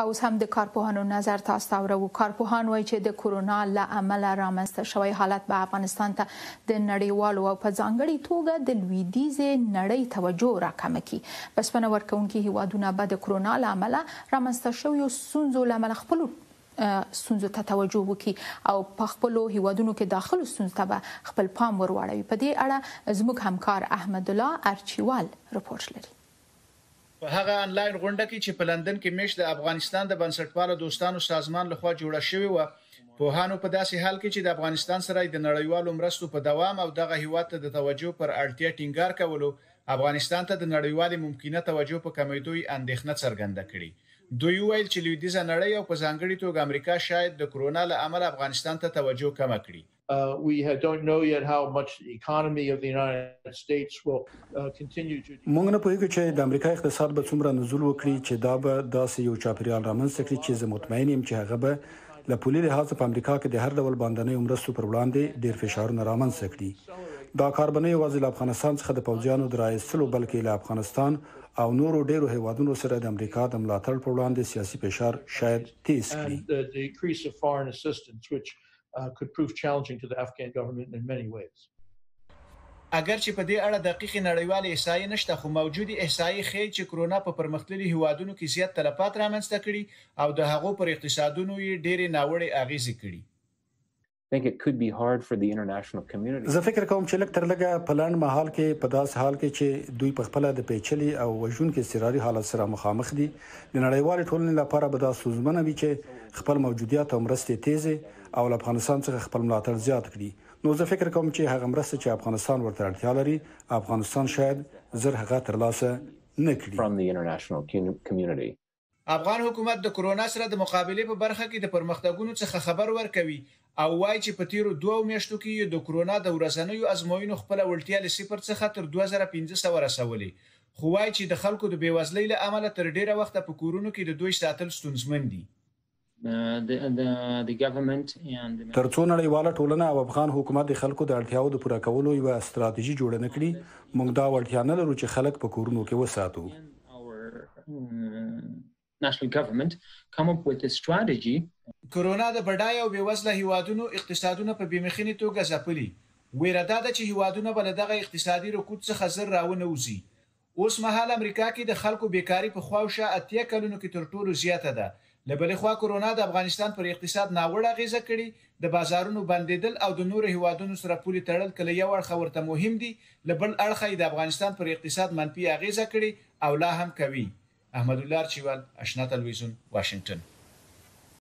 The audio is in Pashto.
اوس هم د کارپوهانو نظر تاسو ته اورو کارپوهان وایي چې د کورونا له امله رامنځته شوی حالت به افغانستان ته د نړیوالو او په ځانګړي توګه د لویدیځې نړۍ توجه راکمه کړي بسپنه ورکوونکي هیوادونه به د کورونا له امله رامنځته شویو ستونزو له امله خپل ستونزو ته توجه وکړي او په خپل هیوادونو کې داخلو ستونزو ته به خپل پام ورواړوي په دې اړه زموږ همکار احمد الله ارچیوال رپورټ لري په هغه انلاین غونډه کې چې په لندن کې میشت د افغانستان د بنسټپاله دوستانو سازمان لخوا جوړه شوې وه، پوهانو په داسې حال کې چې د افغانستان سره یې د نړیوالو مرستو په دوام او دغه هیواد ته د توجه پر اړتیا ټینګار کولو، افغانستان ته د نړیوالې ممکنه توجه په کمیدو یې اندیښنه څرګنده کړې. دوی وویل چې لویدیځه نړۍ او په ځانګړي توګه امریکا شاید د کرونا له امله افغانستان ته توجه کمه کړي. موږ نه پوهیږو چې د امریکا اقتصاد به څومره نزول وکړي چې دا به داسې یو چاپیریال رامنځته کړي چې زه مطمئن یم چې هغه به له پولي لحاظه په امریکا کې د هر ډول باندنیو مرستو پر وړاندې ډیر فشارونه رامنځته کړي. دا کار به نه یوازې له افغانستان څخه د پوځیانو د راایستلو بلکې له افغانستان او نورو ډیرو هیوادونو سره د امریکا د ملاتړ پر وړاندې سیاسي فشار شاید تیز کړي. could prove challenging to the Afghan government in many ways. اګر چې په دې اړه دقیقې نړیوالې احصایې نشته خو موجودې احصایې ښیې چې کرونا په پرمختللي هیوادونو کې زیات تلفات رامنځته کړي او د هغو پر اقتصادونو یې ډېرې ناوړې اغیزې کړي. زه فکر کوم چې لږ تر لږه په لنډ مهال کې په داسې حال کې چې دوی په خپله د پیچلي او وژونکي اضطراري حالت سره مخامخ دي، د نړیوالې ټولنې لپاره به دا ستونزمنه وي چې خپل موجودیت او مرستې تېزې او له افغانستان څخه خپل ملاتړ زیات کړي، نو زه فکر کوم چې هغه مرسته چې افغانستان ورته اړتیا لري، افغانستان شاید زر هغه ترلاسه نه کړي. افغان حکومت د کرونا سره د مقابلې په برخه کې د پرمختګونو څخه خبر ورکوي او وايي چې په تېرو دوو میاشتو کې یې د کرونا د ورځنیو ازموینو خپله وړتیا له صفر څخه تر دوه زره پنځه سوه رسولې، خو وايي چې د خلکو د بېوزلۍ له امله تر ډېره وخته په کورونو کې د دوج ساتل ستونزمن دي. تر څو نړیواله ټولنه او افغان حکومت د خلکو د اړتیاوو د پوره کولو یوه ستراتیژي جوړه نه کړي، موږ دا وړتیا نه لرو چې خلک په کورونو کې وساتو. کرونا د بډایه او بېوزله هېوادونو اقتصادونه په بېمخینې توګه ځپلي. وېره دا ده چې هېوادونه به له دغه اقتصادي رکود څخه زر راونه وځي. اوس مهال امریکا کې د خلکو بېکاري په خوا او شا اتیا کلونو کې تر ټولو زیاته ده. له بلې خوا کرونا د افغانستان پر اقتصاد ناوړه اغېزه کړې، د بازارونو بندېدل او د نورو هېوادونو سره پولې تړل که له یو اړخه ورته مهم دي، له بل اړخه یې د افغانستان پر اقتصاد منفي اغېزه کړې او لا هم کوي احمدالله ارچیوال اشنا تلویزیون واشنګټن.